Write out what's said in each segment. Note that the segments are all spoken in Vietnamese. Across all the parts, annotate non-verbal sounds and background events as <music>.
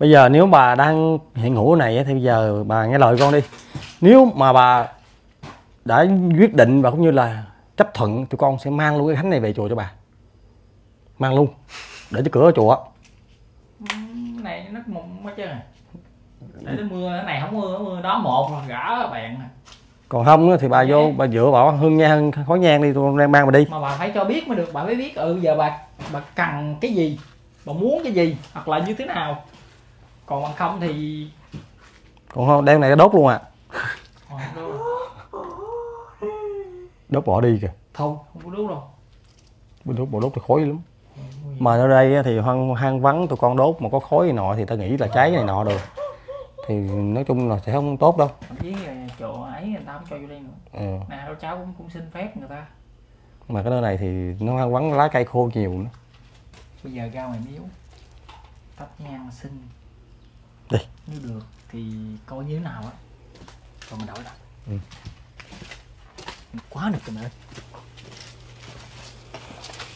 bây giờ nếu bà đang hiện hữu này thì bây giờ bà nghe lời con đi. Nếu mà bà đã quyết định và cũng như là chấp thuận tụi con sẽ mang luôn cái khánh này về chùa cho bà. Mang luôn để cho cửa ở chùa này nó hết trơn à để nó mưa cái này không mưa mưa đó một rồi gã bạn còn không thì bà vô bà dựa bảo hương nhang khói nhang đi con đang mang bà đi. Mà bà phải cho biết mới được bà mới biết ừ giờ bà bà cần cái gì? Bà muốn cái gì? Hoặc là như thế nào còn bằng không thì còn không đem này đốt luôn à Ờ, đốt bỏ đi kìa. Thôi không có đúng đâu. Bên đốt bộ đốt thì khói lắm. Mà ở đây thì hoang hang vắng tụi con đốt mà có khói này nọ thì ta nghĩ là cháy này nọ được thì nói chung là sẽ không tốt đâu. Là chỗ ấy người ta không cho vô đây nữa. Ừ. nè đâu cháu cũng cũng xin phép người ta. Mà cái nơi này thì nó hoang vắng lá cây khô nhiều nữa. Bây giờ ra ngoài miếu thắp nhang xin Đi. nếu được thì coi như thế nào á? Rồi mình đổi lại. Ừ. quá được rồi mẹ ơi.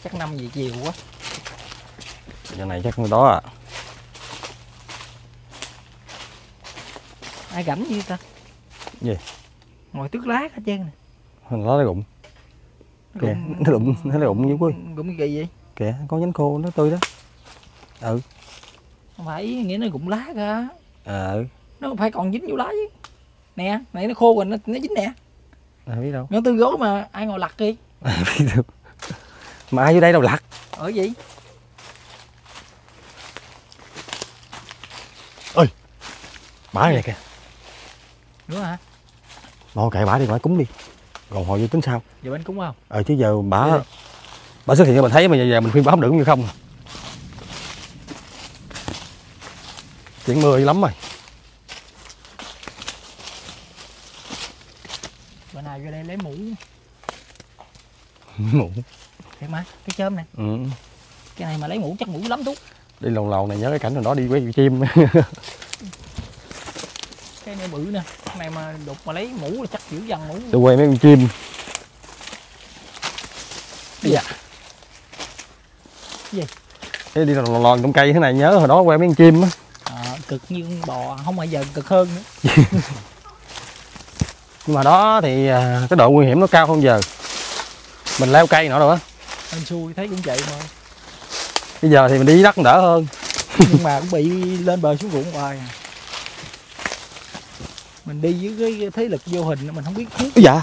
Chắc năm gì chiều quá. Giờ này chắc đó à ai gảnh như ta? Gì? ngồi tước lá hết trơn nè. Nó nó rụng. Kìa nó rụng <laughs> nó rụng dữ quá. Cái gì vậy? Kìa có nhánh khô nó tươi đó. Ừ không phải nghĩa nó gụng lá à ừ nó phải còn dính vô lá chứ. Nè này nó khô rồi nó, nó dính nè. À, biết đâu. Nó tươi gối mà ai ngồi lặt đi. <laughs> Biết đâu. Mà ai vô đây đâu lặt? Ở gì? Bả này kìa. Nữa hả? Thôi kệ bả đi bả cúng đi. Còn hồi vô tính sao? Giờ bánh cúng không? Ờ chứ giờ bả bả xuất hiện cho mình thấy mà giờ, giờ mình khuyên bả không được như không chuyện mưa dữ lắm rồi bữa nào vô đây lấy mũ Mụ. thiệt mà cái chôm nè ừ. cái này mà lấy mũ chắc mũ lắm tú đi lầu lầu này nhớ cái cảnh hồi đó đi quay chim cái này bự nè cái này mà đục mà lấy mũ là chắc kiểu dần mũ đi quay mấy con chim dạ Thế đi lòn lòn trong cây thế này nhớ hồi đó quay mấy con chim á à, cực như con bò không bao giờ cực hơn nữa. <laughs> Nhưng mà đó thì à, cái độ nguy hiểm nó cao hơn giờ. Mình leo cây nữa rồi á. Anh xui thấy cũng vậy mà. Bây giờ thì mình đi dưới đất đỡ hơn. <laughs> Nhưng mà <laughs> cũng bị lên bờ xuống ruộng hoài à. mình đi với cái thế lực vô hình mình không biết Úi dạ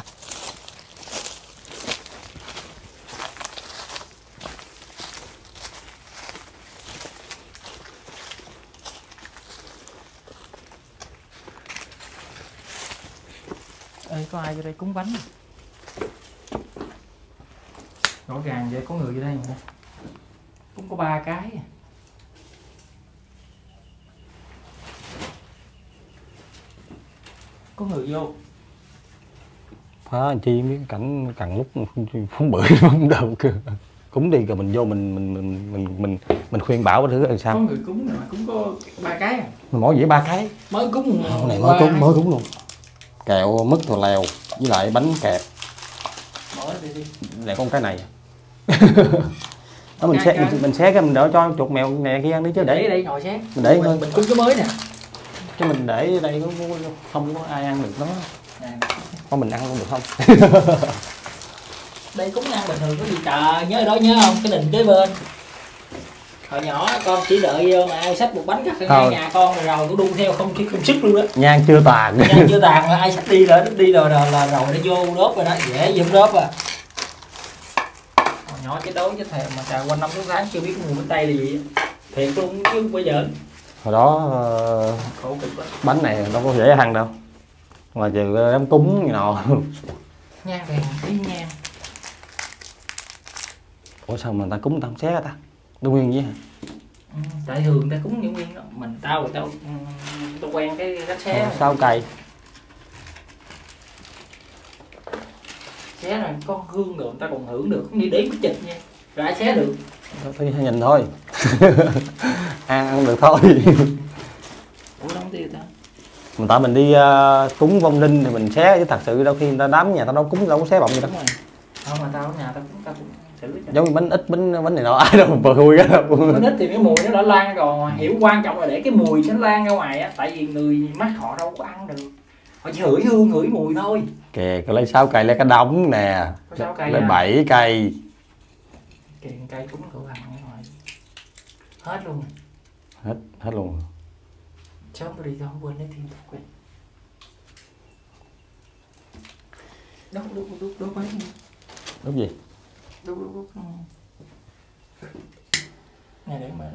ê có ai vô đây cúng bánh rõ ràng vậy có người vô đây nè cũng có ba cái. Có người vô. Phá anh chi cái cảnh càng lúc phun bự không đâu cơ. Cúng đi rồi mình vô mình mình mình mình mình, mình khuyên bảo cái thứ là có sao người cúng mà cũng có ba cái à. mỗi dĩa ba cái. Mới cúng Cái này mới cúng mới cúng luôn kẹo mứt thò lèo với lại bánh kẹp. Lại con cái này. <laughs> Đó mình xé mình, mình xé cái mình đỡ cho chuột mèo này kia ăn đi chứ để để đây ngồi sáng Mình để mình, mình cúng cái mới nè. Chứ mình để đây có- không có ai ăn được nó. Nè, có mình ăn luôn được không? <laughs> Đây cúng ăn bình thường có gì trời nhớ đó nhớ không? Cái đình kế bên hồi nhỏ con chỉ đợi vô mà ai xách một bánh cắt ngay nhà con rồi rồi nó đu theo không không sức luôn đó nhang chưa tàn. Nhân chưa tàn mà ai xách đi rồi đi rồi rồi là rồi nó vô đốt rồi đó dễ vô đốt à. Hồi nhỏ cái đối chứ thèm mà trời quanh năm sáu tháng chưa biết mùi bánh tay là gì thiệt luôn chứ bây giờ hồi đó lắm. bánh này đâu có dễ ăn đâu. Mà trừ đám cúng gì nọ. Nhang thì tí nhang. Ủa sao mà người ta cúng người ta không xé ta nó nguyên vậy hả? Tại thường ta cúng những nguyên đó. Mình tao rồi tao ừ, tao quen cái cách xé rồi. sao cày? Xé rồi có hương người ta còn hưởng được như để cái chịch nha. Rồi ai xé được? Tôi nhìn thôi. <laughs> Ăn ăn được thôi. Ủa đóng tiêu ta mà tại mình đi ờ, cúng vong linh thì mình xé chứ thật sự đâu khi người ta đám nhà tao đâu cúng đâu có xé bọng gì đâu. Rồi. Không mà tao ở nhà tao cũng tao cũng xử giống như bánh ít bánh bánh này nọ ai đâu mà khui á bánh ít thì cái mùi nó đã lan rồi hiểu quan trọng là để cái mùi nó lan ra ngoài á tại vì người mắt họ đâu có ăn được họ chỉ ngửi hương ngửi mùi thôi kìa có lấy 6 cây lấy cái đống nè sáu cây lấy à? 7 cây kìa cây cúng cửa hàng ngoài hết luôn hết hết luôn sớm tôi đi tôi không quên lấy thêm thuốc quên đốt đốt đốt đốt mấy đúng gì đốt đốt đốt ừ. này để mà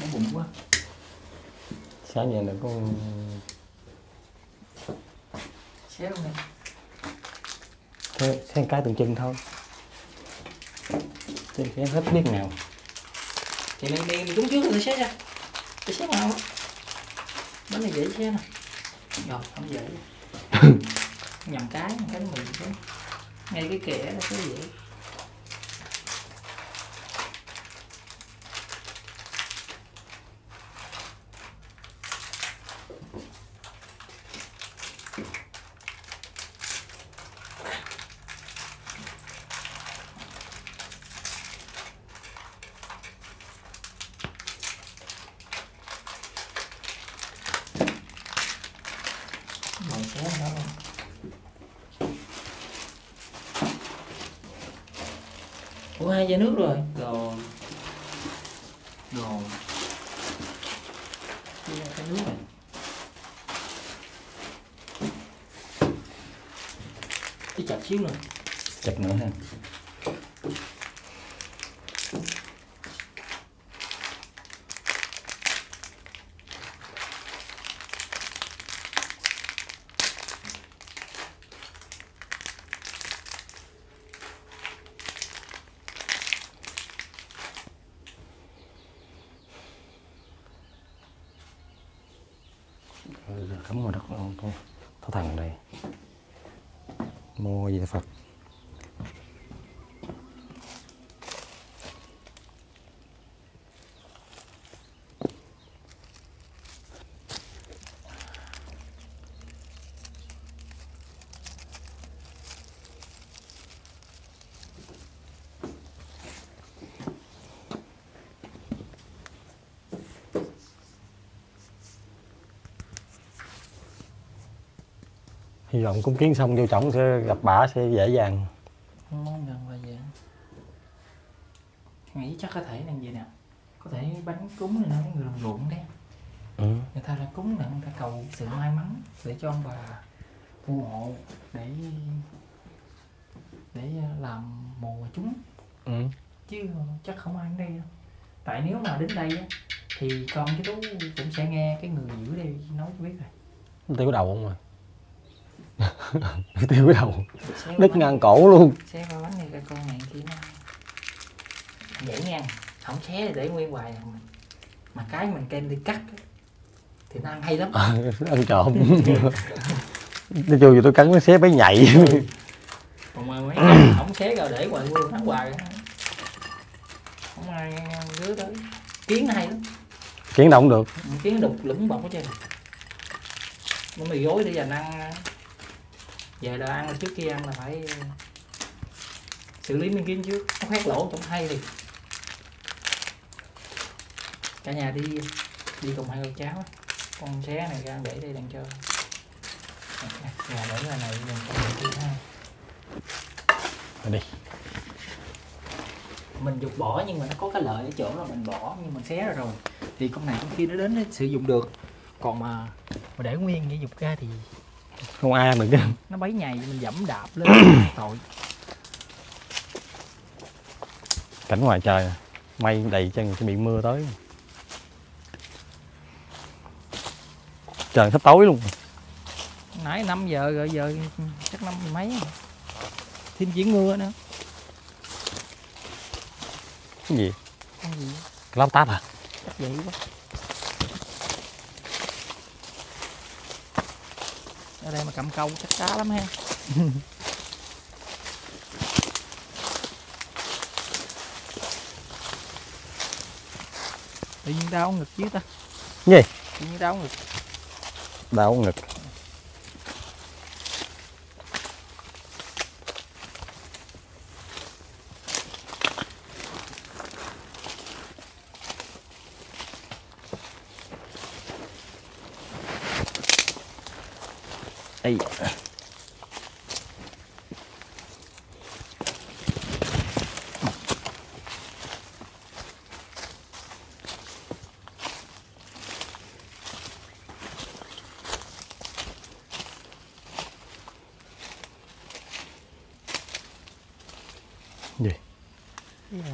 nó bụng quá. Sáng giờ này con xéo luôn nè. Thế xem cái từng chân thôi. Chứ cái hết biết nào. Thì mày mày cúng trước rồi tôi xé ra tôi xé nào? Bánh này dễ xé nè. Rồi không dễ. <laughs> Nhầm cái cái mì cái. Ngay cái kẻ đó cái dễ rồi xé nó luôn Ủa hai chai nước rồi Rồi rồi. Đi ra cái nước này. Cái chặt xíu nữa. Chặt nữa ha Ừ, cắm vào đất con con thó thần đây mô gì phật hy vọng cúng kiến xong vô trọng sẽ gặp bà sẽ dễ dàng. Món gần là vậy. Nghĩ chắc có thể là vậy nè? Có thể bánh cúng này nó người làm ruộng đấy ừ. người ta là cúng là người ta cầu sự may mắn để cho ông bà phù hộ để để làm mùa chúng. Ừ. chứ chắc không ai đến đây đâu. Tại nếu mà đến đây á, thì con cái tú cũng sẽ nghe cái người giữ đây nói cho biết rồi. Tiêu cái đầu không rồi tiêu cái đầu. Xé đứt ngang cổ luôn. Xé qua bánh này cái con này kia nó dễ ngang không xé thì để nguyên hoài à. mà cái mình kem đi cắt thì nó ăn hay lắm. <laughs> Ăn trộm. Nói chung gì tôi cắn nó xé bé nhạy. Còn mà mấy không xé rồi để ngoài luôn tháng hoài không ai rứa tới kiến nó hay lắm. Kiến cũng được. Kiến đục lũng bọc hết trơn. Nó mì gói để dành ăn về là ăn trước khi ăn là phải xử lý miếng kiến trước. Nó khoét lỗ cũng hay thì cả nhà đi đi cùng hai con cháu á. con xé này ra để đây đằng cho. Nhà để ngoài này đừng có để kia ha Rồi đi. Mình dục bỏ nhưng mà nó có cái lợi ở chỗ là mình bỏ nhưng mình xé ra rồi. Thì con này con kia nó đến nó sử dụng được. Còn mà mà để nguyên để dục ra thì không ai ăn được chứ nó bấy nhầy mình dẫm đạp lên. <coughs> Tội. Cảnh ngoài trời mây đầy chân sẽ bị mưa tới. Trời sắp tối luôn. Nãy 5 giờ rồi giờ chắc năm mấy rồi. thêm chuyển mưa nữa. Cái gì? Con gì? Táp à? Chắc vậy quá ở đây mà cầm câu chắc cá lắm ha tự nhiên đau ngực chứ ta. Gì? Như đau ngực. đau ngực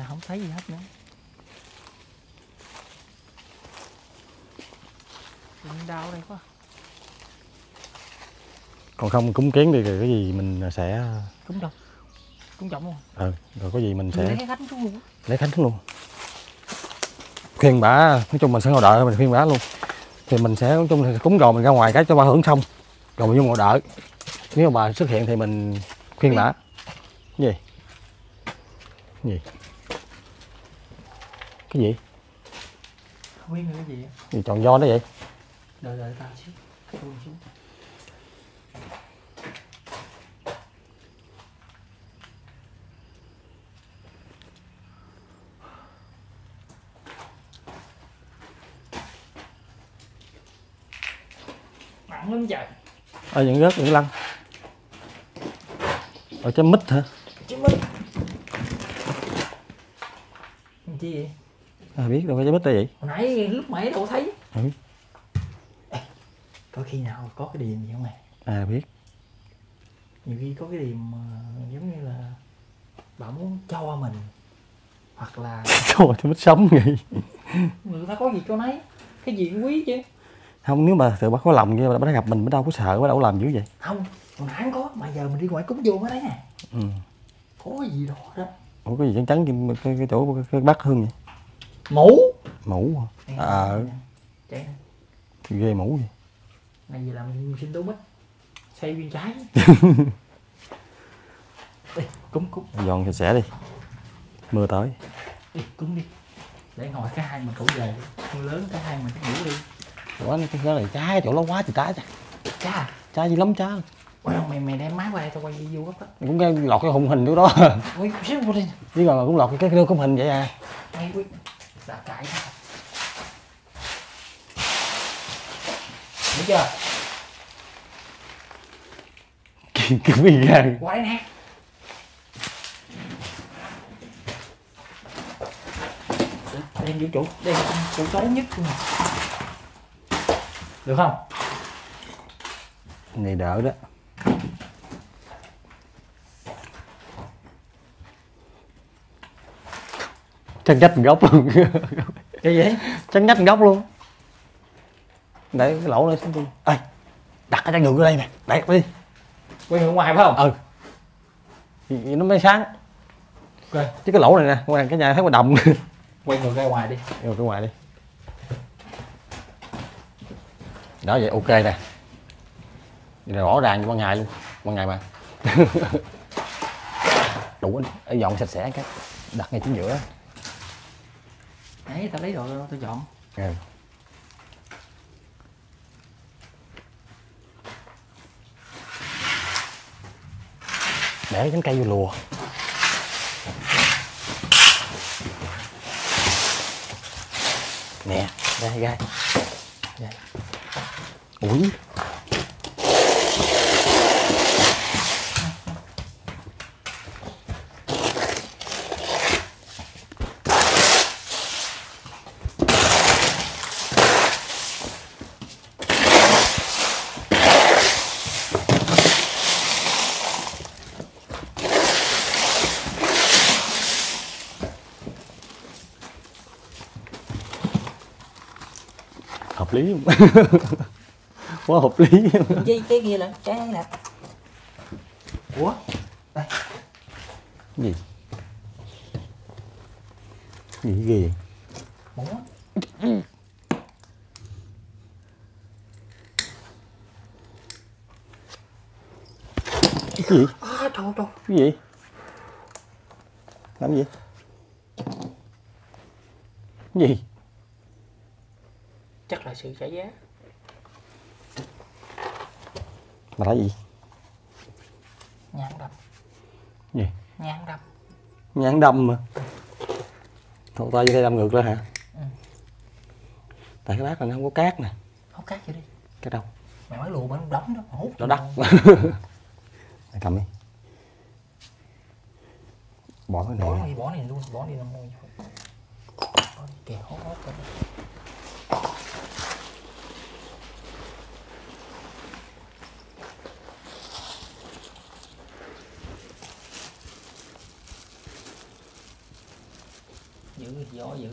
Không thấy gì hết nữa. Tự nhiên đau đây quá. Còn không cúng kiến đi rồi cái gì mình sẽ Cúng đâu? Cúng trọng luôn. ừ rồi có gì mình Mình sẽ lấy khánh xuống luôn. lấy khánh luôn khuyên bà nói chung mình sẽ ngồi đợi mình khuyên bà luôn thì mình sẽ nói chung thì cúng rồi mình ra ngoài cái cho bà hưởng xong rồi mình vô ngồi đợi nếu mà bà xuất hiện thì mình khuyên bà gì gì cái gì Không biết nữa cái gì. gì tròn do đó vậy Đợi đợi tao xíu. Nặng lắm trời. ở những rớt những lăn ở trái mít hả Chứ mất. Chi vậy? à, biết đâu phải trái mít đây vậy Hồi nãy lúc nãy đâu có thấy. Ừ. Ê, có khi nào có cái điểm gì không mày? à biết Nhiều khi có cái điểm mà giống như là bà muốn cho mình hoặc là <laughs> trời trái mít sống vậy người ta có gì cho nấy cái gì cũng quý chứ không nếu mà tự bà có lòng như đã gặp mình mới đâu có sợ bà đâu có làm dữ vậy. Không hồi nãy có mà giờ mình đi ngoài cúng vô mới đấy nè. Ừ. có gì đó đó. Ủa cái gì trắng trắng cái, cái, cái chỗ cái, bát hương vậy? Mũ. Mũ hả? à. chạy ghê mũ vậy. Này gì làm sinh tố mít? Xây viên trái. <laughs> Đi cúng cúng. Dọn sạch sẽ đi. Mưa tới. Đi cúng đi. Để ngồi cái hai mình cũ về. Con lớn cái hai mình cái ngủ đi ủa cái cái này trái chỗ nó quá thì trái trời cha trái gì lắm trái quay mày mày đem máy qua đây tao quay video gấp đó. Cũng cái lọt cái khung hình chỗ đó. Quay xíu vô đi chứ còn cũng lọt cái cái khung hình vậy à. Quay quay đã cãi Thấy chưa? cái gì ra Qua đây nè. Đem vũ trụ, đem chỗ tối nhất luôn Được không? này đỡ đó. Chân nhách gốc luôn. <laughs> Cái gì? chân nhách gốc luôn. Để cái lỗ này xuống đi. Ê đặt cái chai ngược ở đây nè. Đặt đi. Quay ở ngoài phải không? ừ. Vậy nó mới sáng. Ok. Chứ cái lỗ này nè ngoài cái nhà thấy mà đầm. Quay ngược ra ngoài đi. Rồi cái ngoài đi đó vậy ok nè. Rõ ràng như ban ngày luôn. Ban ngày mà. <laughs> Đủ anh dọn sạch sẽ cái. Đặt ngay chính giữa. Đấy, tao lấy đồ tao chọn ừ. để cánh cây vô lùa. Nè gai gai gai ui hợp lý không? <laughs> quá hợp lý. Cái, cái kia là cái này nè. Ủa? Đây. Gì? Gì ghê vậy? Ủa? cái gì? À, trời trời. Cái gì? Làm gì? Cái gì? Chắc là sự trả giá mà thấy gì? Nhãn đập gì? Nhãn đập nhãn đâm mà. Thầu tay vô đây đâm ngược lên hả? Ừ. tại cái bát này nó không có cát nè. Hốt cát vô đi. Cái đâu? Mày mới lùa bên đóng đó hút nó đắt. <laughs> Mày cầm đi. Bỏ cái bỏ này đi bỏ này luôn bỏ đi làm môi kìa hốt hốt rồi giữ gió dữ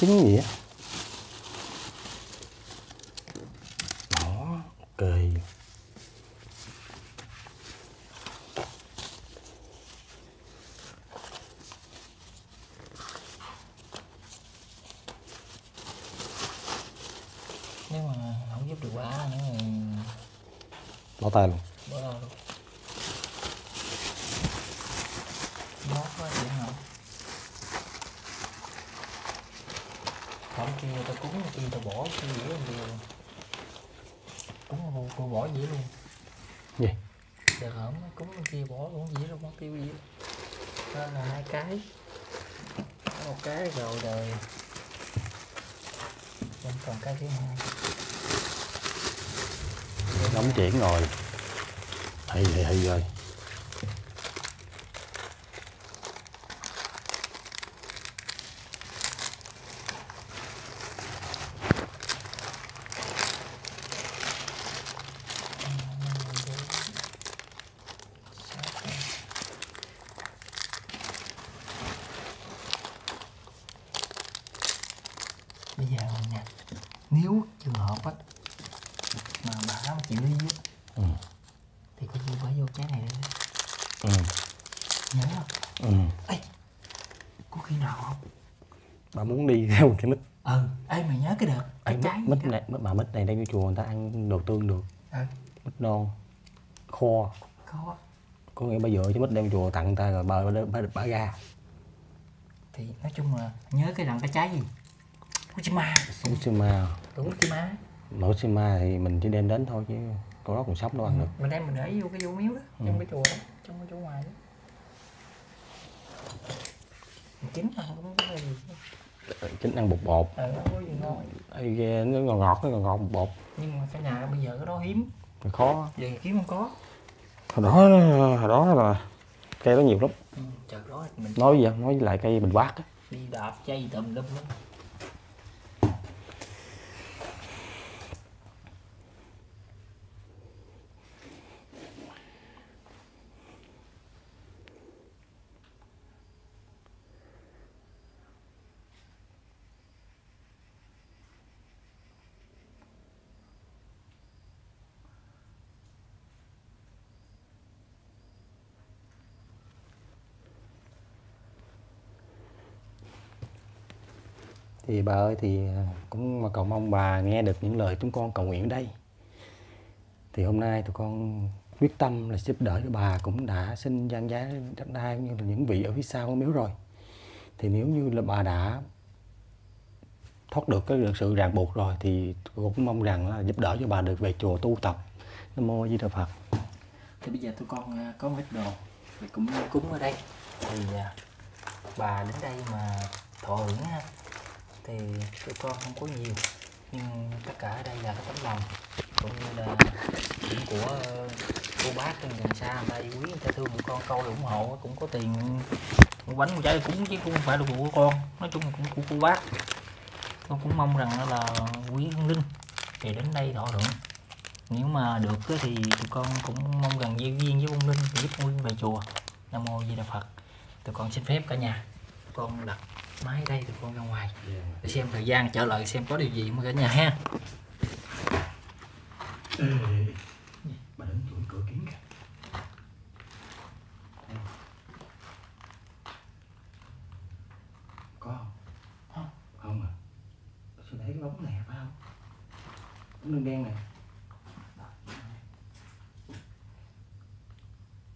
trứng gì á đó ok nếu mà không giúp được quá nữa thì bỏ tay luôn luôn không kia tao cúng kia tao bỏ kia dễ làm điều cúng cô, cô bỏ dễ luôn. Gì? Được hổm cúng kia bỏ cũng dễ luôn mất tiêu gì đó. Là hai cái. Một cái rồi rồi vẫn còn cái thứ hai. Đóng chuyển rồi hay hay hay rồi bây giờ nè nếu trường hợp á mà bà mà chịu đi á ừ. thì có gì bỏ vô trái này đi Ừ. nhớ không Ừ. ê có khi nào không bà muốn đi <laughs> theo cái mít ừ ê mày nhớ cái đợt cái Ê, trái mít, mít này mít- mà mít này đem vô chùa người ta ăn đồ tương được. Ừ. Mít non kho. Có có nghĩa bà dựa chứ mít đem chùa tặng người ta rồi bà bà, bà, bà ra. Thì nói chung là nhớ cái đằng cái trái gì? Uchima Fukushima. Đúng Uchima Fukushima thì mình chỉ đem đến thôi chứ có đó còn sống đâu ăn được. Mình đem mình để vô cái vô miếu đó trong Ừ. cái chùa đó trong cái chỗ ngoài đó. Mình chín mà không có gì chính ăn bột bột. Ừ, có gì ngon? Ê, ghê, nó ngọt ngọt nó ngọt ngọt bột bột. Nhưng mà cái nhà bây giờ cái đó hiếm. Thì khó. Giờ kiếm không có. Hồi đó hồi đó là cây đó nhiều lắm. Ừ, chờ đó mình nói gì nói với lại cây bình bát á. Đi đạp chay tùm lum lắm thì bà ơi, thì à, cũng mà cầu mong bà nghe được những lời chúng con cầu nguyện ở đây. Thì hôm nay tụi con quyết tâm là giúp đỡ cho bà cũng đã xin gian giá đất đai cũng như là những vị ở phía sau cái miếu rồi. Thì nếu như là bà đã thoát được cái sự ràng buộc rồi thì tôi cũng mong rằng là giúp đỡ cho bà được về chùa tu tập. Nam mô di đà phật. Thì bây giờ tụi con à, có một ít đồ thì cũng cúng ở đây. Thì à, bà đến đây mà thọ hưởng ha thì tụi con không có nhiều. Nhưng tất cả ở đây là cái tấm lòng, cũng như là những của ờ, cô bác trên gần xa người ta yêu quý, người ta thương tụi con, câu là ủng hộ, cũng có tiền mua bánh mua trái cũng, chứ cũng không phải là của con. Nói chung cũng của cô bác. Con cũng mong rằng là quý hương linh thì đến đây thọ hưởng nếu mà được thì tụi con cũng mong rằng gieo duyên với ông linh giúp ông linh về chùa. Nam mô di đà phật. Tụi con xin phép cả nhà. Con đặt máy đây tụi con ra ngoài. Để xem thời gian trở lại xem có điều gì mà cả nhà ha. Bà đứng chuỗi cửa kính kìa. Có không? Không không à. Sao thấy cái bóng này phải không? Bóng đen đen này.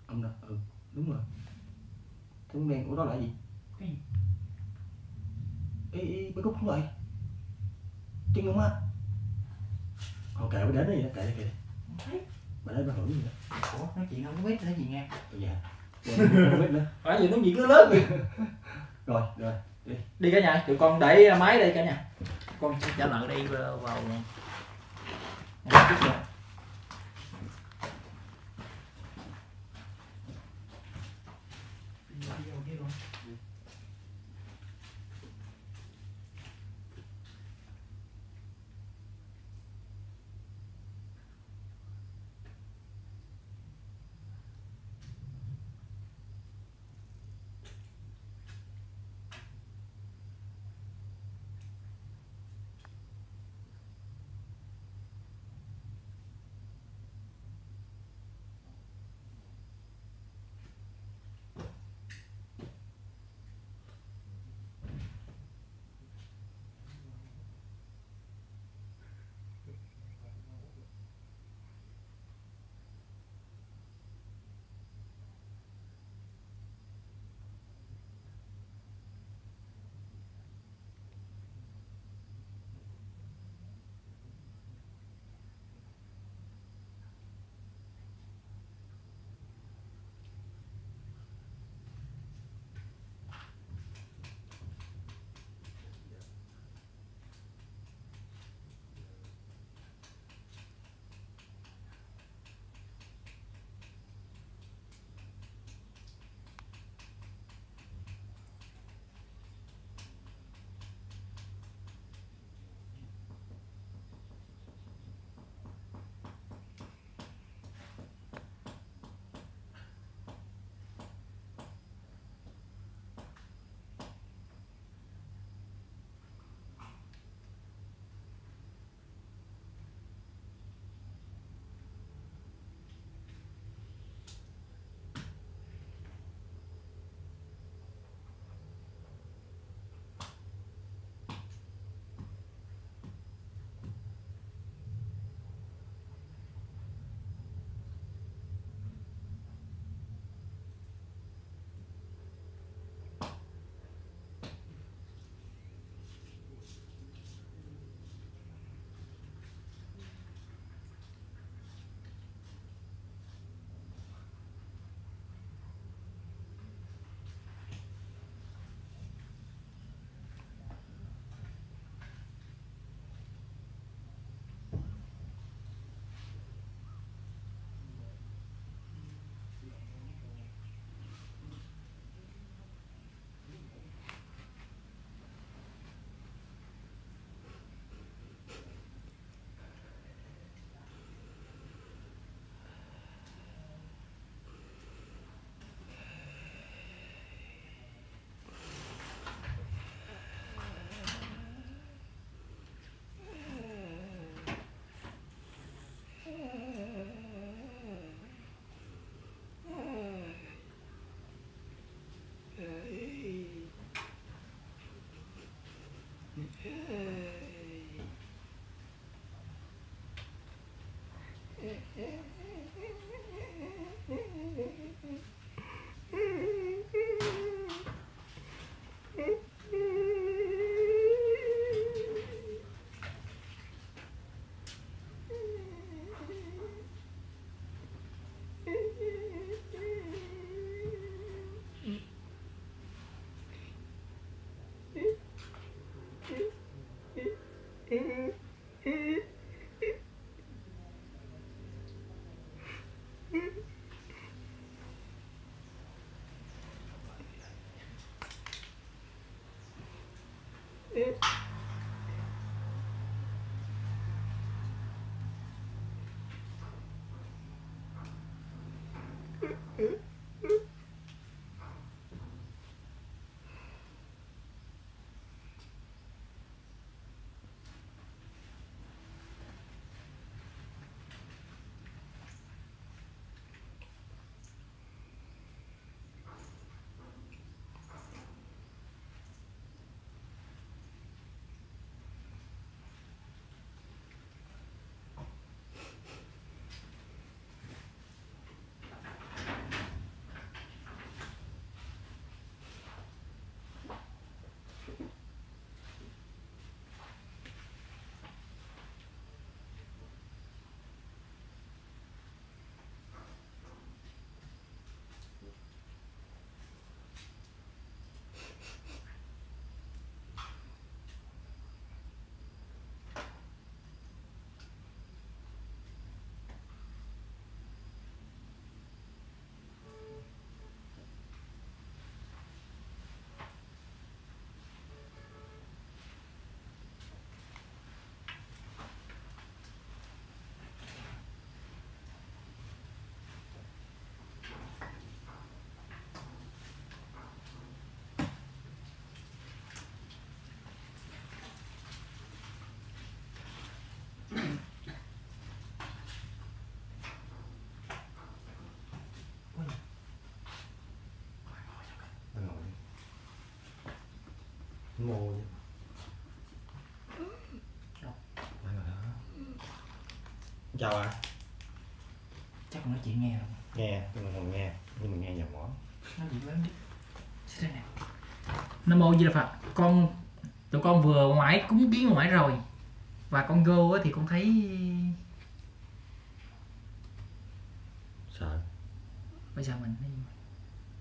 Ông đó ừ đúng rồi. Thung đen của đó là gì? Ý ý mấy cúc không vậy? Chân không á? Ờ kệ bà đến đây kệ đi kệ đi. Thấy. Bà đến bà hưởng gì nữa ủa nói chuyện không biết nói gì nghe. Ừ, dạ không biết nữa. Phải gì nói chuyện lớn lớn vậy. <laughs> Rồi rồi đi. Đi cả nhà tụi con để máy đây cả nhà. Con trả lời đây vào vào đó. Chào ạ. chắc nói chuyện nghe rồi Nghe, nhưng mà còn nghe, nhưng mà nghe nhầm mỏ. nói chuyện lớn đi đây nè nam mô di đà phật con tụi con vừa ngoại cúng kiến ngoại rồi và con á thì con thấy Sợ. bây giờ mình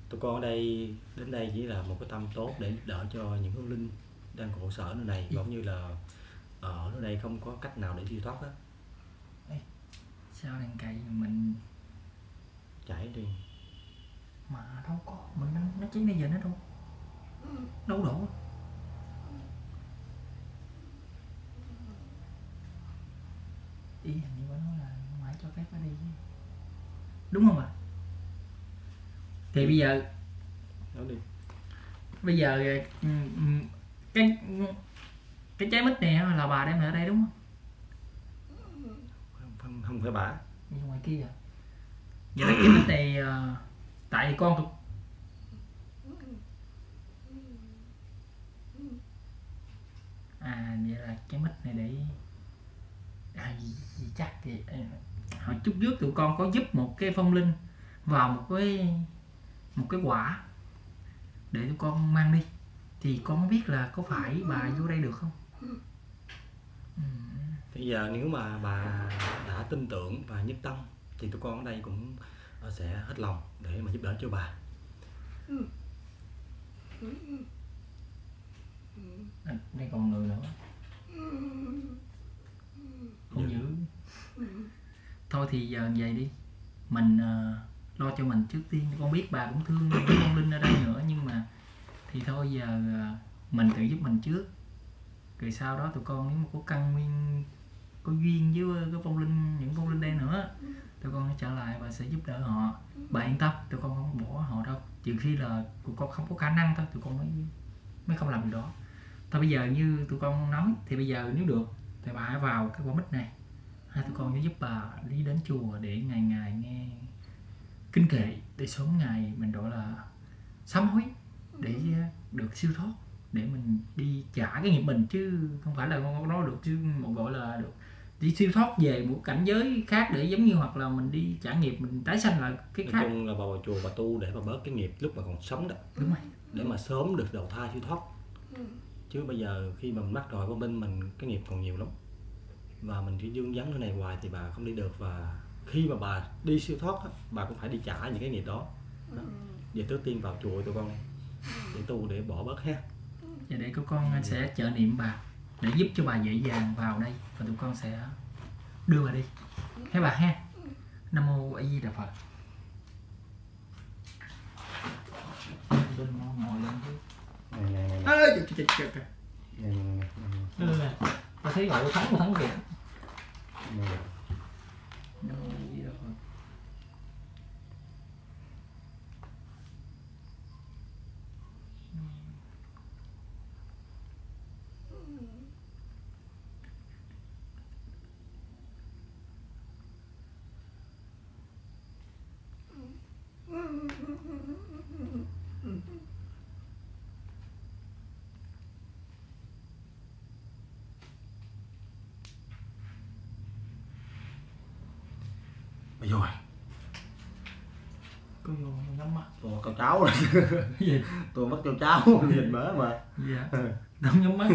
Tụi con ở đây, đến đây chỉ là một cái tâm tốt để giúp đỡ cho những hương linh đang khổ sở nơi này, giống như là ở nơi đây không có cách nào để siêu thoát hết. sao đang cày mình Chảy đi. mà đâu có mình nó, nó chỉ bây giờ nó đâu đâu đổ ý hình như nói là ngoại cho phép nó đi chứ. đúng không ạ thì bây giờ bây giờ ừ, ừ, cái cái trái mít này là bà đem lại ở đây đúng không? Không, không, phải bả. đi ngoài kia. À vậy là cái mít này ờ, tại con tụi à vậy là cái mít này để à gì, gì chắc thì ờ, hồi chút trước tụi con có giúp một cái phong linh vào một cái một cái quả để tụi con mang đi. Thì con không biết là có phải bà vô đây được không? Ừ. Bây giờ nếu mà bà đã tin tưởng và nhất tâm thì tụi con ở đây cũng ờ, sẽ hết lòng để mà giúp đỡ cho bà. À, đây còn người nữa. Không giữ. Thôi thì giờ vậy đi. Mình ờ, lo cho mình trước tiên. Con biết bà cũng thương con linh ở đây nữa, nhưng mà thì thôi, giờ à, mình tự giúp mình trước. Rồi sau đó tụi con, nếu mà có căn nguyên, có duyên với cái phong linh, những phong linh đây nữa, tụi con sẽ trở lại và sẽ giúp đỡ họ. Bà yên tâm, tụi con không bỏ họ đâu. Trừ khi là tụi con không có khả năng thôi, tụi con mới mới không làm điều đó. Thôi bây giờ như tụi con nói, thì bây giờ nếu được thì bà hãy vào cái quả mít này. Hai tụi con sẽ giúp bà đi đến chùa để ngày ngày nghe kinh kệ để sớm ngày mình gọi là sám hối để được siêu thoát để mình đi trả cái nghiệp mình. Chứ không phải là con nói được chứ một gọi là được đi siêu thoát về một cảnh giới khác để giống như hoặc là mình đi trả nghiệp mình tái sanh lại cái Nói khác. chung là bà vào chùa bà tu để bà bớt cái nghiệp lúc mà còn sống đó. Đúng rồi. Để mà sớm được đầu thai siêu thoát. Chứ bây giờ khi mà mình mắc rồi con bên mình cái nghiệp còn nhiều lắm. Và mình chỉ dương dấn nơi này hoài thì bà không đi được và khi mà bà đi siêu thoát á, bà cũng phải đi trả những cái nghiệp đó, đó. giờ trước tiên vào chùa tụi con. Để tu để bỏ bớt ha. Và để các con sẽ trợ niệm bà để giúp cho bà dễ dàng vào đây và tụi con sẽ đưa bà đi. Thế bà ha. Nam mô a di đà phật. Lên ngồi lên chứ. này này này Ê, trời, trời, trời, trời. này này Đây, đây, đây. Tao thấy gọi thắng thắng kìa này Nam mô A Di Đà Phật. bây rồi Có vô nhắm mắt. Tôi mất cậu cháu rồi. <laughs> Gì? Tôi mất cậu cháu nhìn mớ mà. Dạ. Đóng nhắm mắt.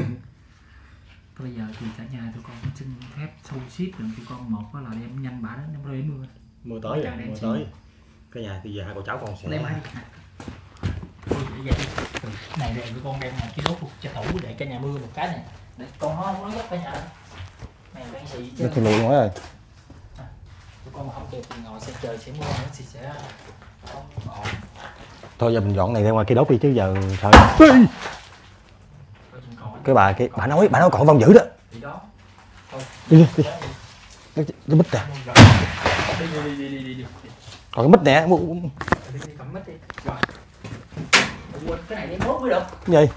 Bây giờ thì cả nhà tụi con xin phép thu xếp được tụi con một đó là đem nhanh bả đến đem rơi mưa mưa tới rồi đèn mưa tới. Cái nhà thì giờ hai cậu cháu con sẽ đem ai đi. Thôi, vậy vậy đi. này để tụi con đem một cái đốt cho tủ để cả nhà mưa một cái này. Để con không nói gấp cả nhà. Này đang xị chứ? Nó thù lùi rồi con mà không kịp thì ngồi sẽ trời sẽ mưa nữa thì sẽ không ổn thôi giờ mình dọn này ra ngoài kia đốt đi chứ giờ sợ. Cái bà cái bà nói bà nói còn vong dữ đó. Thì đó thôi đi đi đi. Cái, mít nè. Còn cái mít nè cái gì